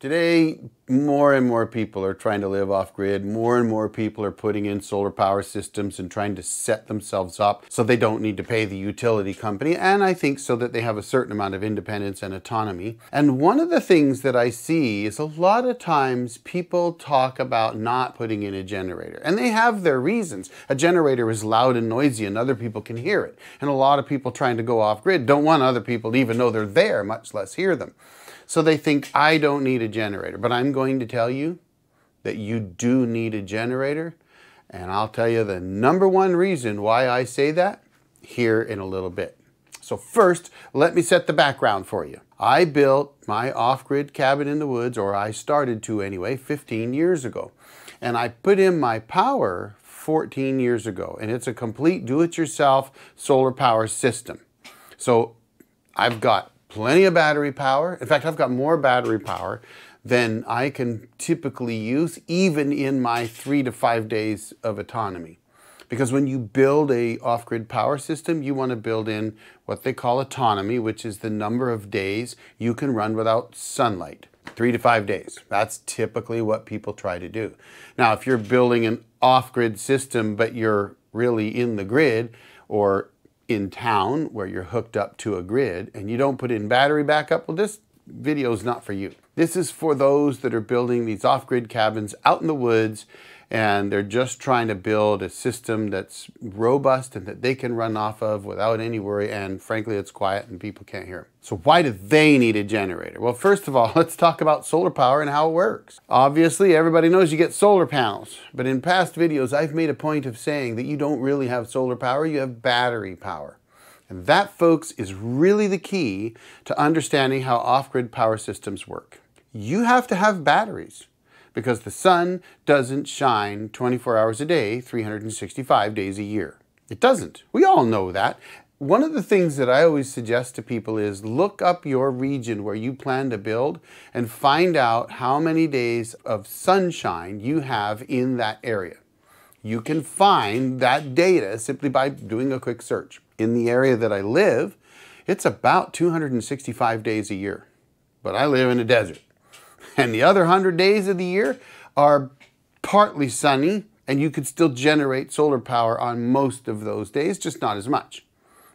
Today, more and more people are trying to live off grid. More and more people are putting in solar power systems and trying to set themselves up so they don't need to pay the utility company. And I think so that they have a certain amount of independence and autonomy. And one of the things that I see is a lot of times people talk about not putting in a generator. And they have their reasons. A generator is loud and noisy and other people can hear it. And a lot of people trying to go off grid don't want other people to even know they're there, much less hear them. So they think, I don't need a generator. But I'm going to tell you that you do need a generator. And I'll tell you the number one reason why I say that here in a little bit. So first, let me set the background for you. I built my off-grid cabin in the woods, or I started to anyway, 15 years ago. And I put in my power 14 years ago. And it's a complete do-it-yourself solar power system. So I've got plenty of battery power. In fact, I've got more battery power than I can typically use, even in my three to five days of autonomy. Because when you build a off-grid power system, you want to build in what they call autonomy, which is the number of days you can run without sunlight. Three to five days. That's typically what people try to do. Now, if you're building an off-grid system, but you're really in the grid, or in town where you're hooked up to a grid and you don't put in battery backup, well, this video is not for you. This is for those that are building these off-grid cabins out in the woods and they're just trying to build a system that's robust and that they can run off of without any worry and frankly it's quiet and people can't hear. So why do they need a generator? Well first of all let's talk about solar power and how it works. Obviously everybody knows you get solar panels but in past videos I've made a point of saying that you don't really have solar power you have battery power. And that folks is really the key to understanding how off-grid power systems work. You have to have batteries because the sun doesn't shine 24 hours a day, 365 days a year. It doesn't. We all know that. One of the things that I always suggest to people is look up your region where you plan to build and find out how many days of sunshine you have in that area. You can find that data simply by doing a quick search. In the area that I live, it's about 265 days a year, but I live in a desert. And the other 100 days of the year are partly sunny, and you could still generate solar power on most of those days, just not as much.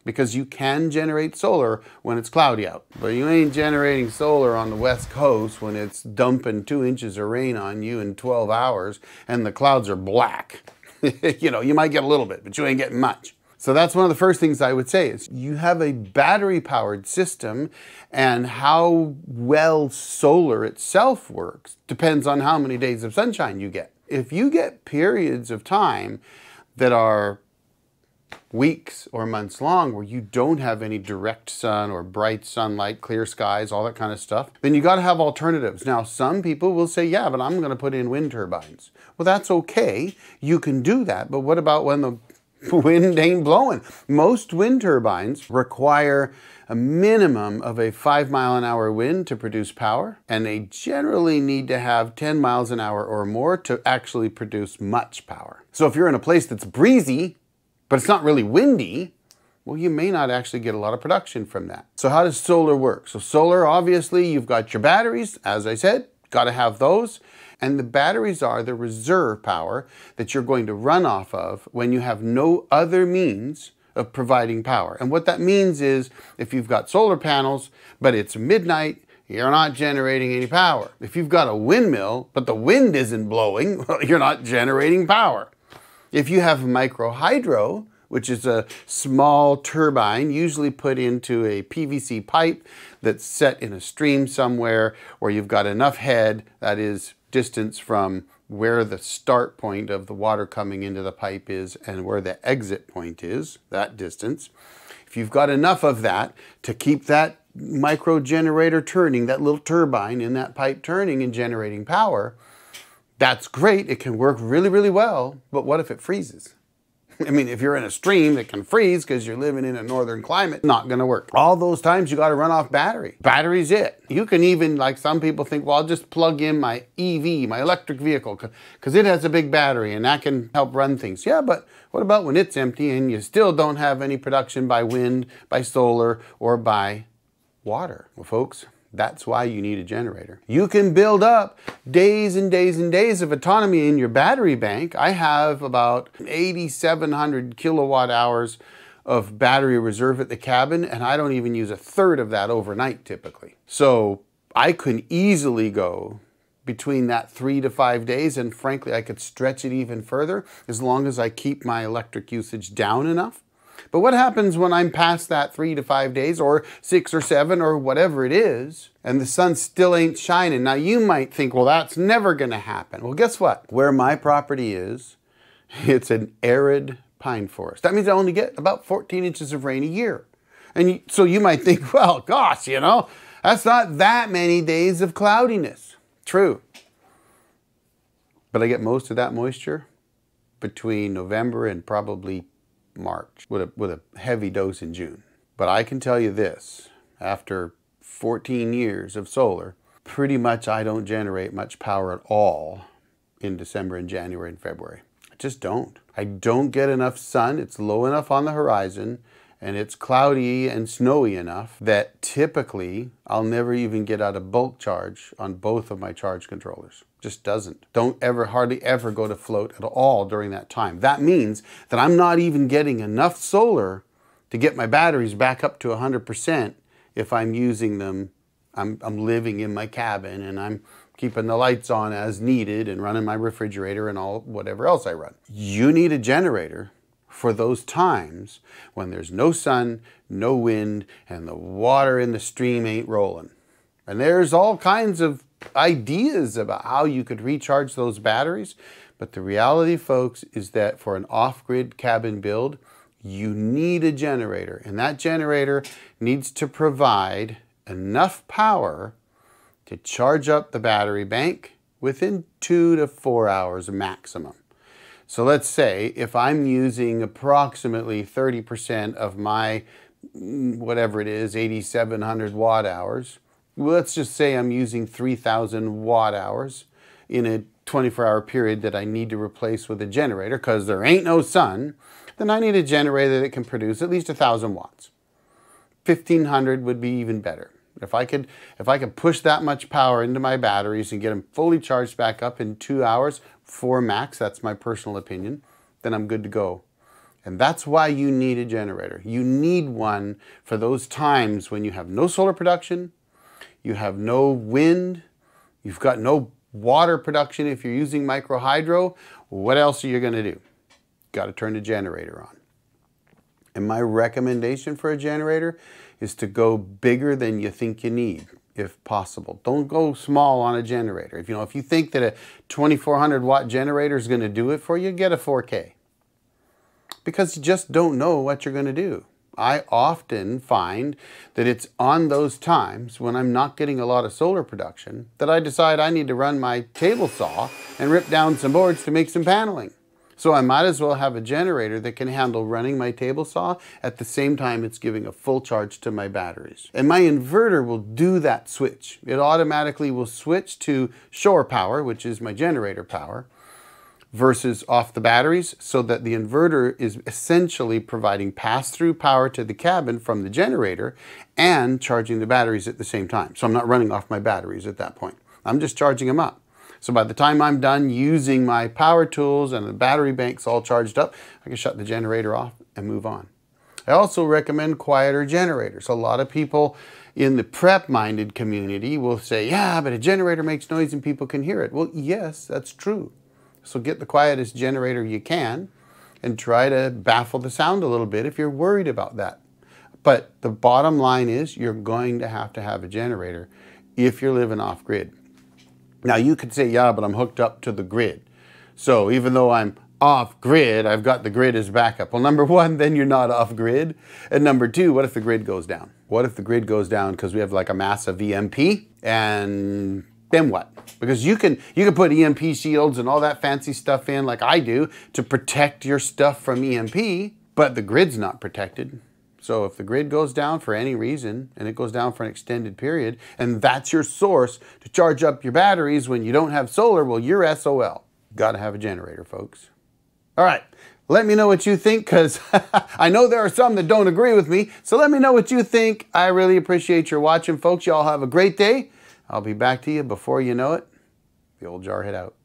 Because you can generate solar when it's cloudy out. But you ain't generating solar on the west coast when it's dumping two inches of rain on you in 12 hours and the clouds are black. you know, you might get a little bit, but you ain't getting much. So that's one of the first things I would say is you have a battery powered system and how well solar itself works depends on how many days of sunshine you get. If you get periods of time that are weeks or months long where you don't have any direct sun or bright sunlight, clear skies, all that kind of stuff, then you got to have alternatives. Now, some people will say, yeah, but I'm going to put in wind turbines. Well, that's okay. You can do that. But what about when the wind ain't blowing. Most wind turbines require a minimum of a five mile an hour wind to produce power, and they generally need to have 10 miles an hour or more to actually produce much power. So if you're in a place that's breezy, but it's not really windy, well, you may not actually get a lot of production from that. So how does solar work? So solar, obviously, you've got your batteries, as I said, got to have those. And the batteries are the reserve power that you're going to run off of when you have no other means of providing power. And what that means is if you've got solar panels, but it's midnight, you're not generating any power. If you've got a windmill, but the wind isn't blowing, you're not generating power. If you have micro hydro, which is a small turbine usually put into a PVC pipe that's set in a stream somewhere where you've got enough head, that is distance from where the start point of the water coming into the pipe is and where the exit point is, that distance. If you've got enough of that to keep that micro generator turning, that little turbine in that pipe turning and generating power, that's great. It can work really, really well. But what if it freezes? I mean, if you're in a stream that can freeze because you're living in a northern climate, not going to work. All those times you got to run off battery. Battery's it. You can even, like some people think, well, I'll just plug in my EV, my electric vehicle, because it has a big battery and that can help run things. Yeah, but what about when it's empty and you still don't have any production by wind, by solar, or by water? Well, folks, That's why you need a generator. You can build up days and days and days of autonomy in your battery bank. I have about 8,700 kilowatt hours of battery reserve at the cabin, and I don't even use a third of that overnight typically. So I could easily go between that three to five days, and frankly, I could stretch it even further as long as I keep my electric usage down enough. But what happens when I'm past that three to five days or six or seven or whatever it is and the sun still ain't shining? Now you might think, well, that's never going to happen. Well, guess what? Where my property is, it's an arid pine forest. That means I only get about 14 inches of rain a year. And so you might think, well, gosh, you know, that's not that many days of cloudiness. True. But I get most of that moisture between November and probably March with a, with a heavy dose in June. But I can tell you this, after 14 years of solar, pretty much I don't generate much power at all in December and January and February. I just don't. I don't get enough sun. It's low enough on the horizon and it's cloudy and snowy enough that typically I'll never even get out a bulk charge on both of my charge controllers. Just doesn't. Don't ever, hardly ever go to float at all during that time. That means that I'm not even getting enough solar to get my batteries back up to 100% if I'm using them. I'm, I'm living in my cabin and I'm keeping the lights on as needed and running my refrigerator and all whatever else I run. You need a generator for those times when there's no sun, no wind, and the water in the stream ain't rolling. And there's all kinds of ideas about how you could recharge those batteries. But the reality, folks, is that for an off grid cabin build, you need a generator. And that generator needs to provide enough power to charge up the battery bank within two to four hours maximum. So let's say if I'm using approximately 30% of my, mm, whatever it is, 8,700 watt hours, let's just say I'm using 3,000 watt hours in a 24 hour period that I need to replace with a generator because there ain't no sun, then I need a generator that can produce at least 1,000 watts. 1,500 would be even better. If I could, if I could push that much power into my batteries and get them fully charged back up in two hours, four max, that's my personal opinion, then I'm good to go. And that's why you need a generator. You need one for those times when you have no solar production, you have no wind, you've got no water production if you're using micro hydro. What else are you going to do? Got to turn the generator on. And my recommendation for a generator is to go bigger than you think you need if possible. Don't go small on a generator. If you know if you think that a 2400 watt generator is going to do it for you, get a 4K. Because you just don't know what you're going to do. I often find that it's on those times when I'm not getting a lot of solar production that I decide I need to run my table saw and rip down some boards to make some paneling. So I might as well have a generator that can handle running my table saw at the same time it's giving a full charge to my batteries. And my inverter will do that switch. It automatically will switch to shore power, which is my generator power, versus off the batteries so that the inverter is essentially providing pass-through power to the cabin from the generator and charging the batteries at the same time. So I'm not running off my batteries at that point. I'm just charging them up. So by the time I'm done using my power tools and the battery bank's all charged up, I can shut the generator off and move on. I also recommend quieter generators. A lot of people in the prep-minded community will say, yeah, but a generator makes noise and people can hear it. Well, yes, that's true. So get the quietest generator you can and try to baffle the sound a little bit if you're worried about that. But the bottom line is you're going to have to have a generator if you're living off grid. Now you could say, yeah, but I'm hooked up to the grid. So even though I'm off grid, I've got the grid as backup. Well, number one, then you're not off grid. And number two, what if the grid goes down? What if the grid goes down because we have like a massive EMP and then what? Because you can you can put EMP shields and all that fancy stuff in like I do to protect your stuff from EMP, but the grid's not protected. So if the grid goes down for any reason and it goes down for an extended period and that's your source to charge up your batteries when you don't have solar, well you're SOL. Got to have a generator, folks. All right. Let me know what you think because I know there are some that don't agree with me. So let me know what you think. I really appreciate your watching, folks. Y'all have a great day. I'll be back to you before you know it. The old Jarhead out.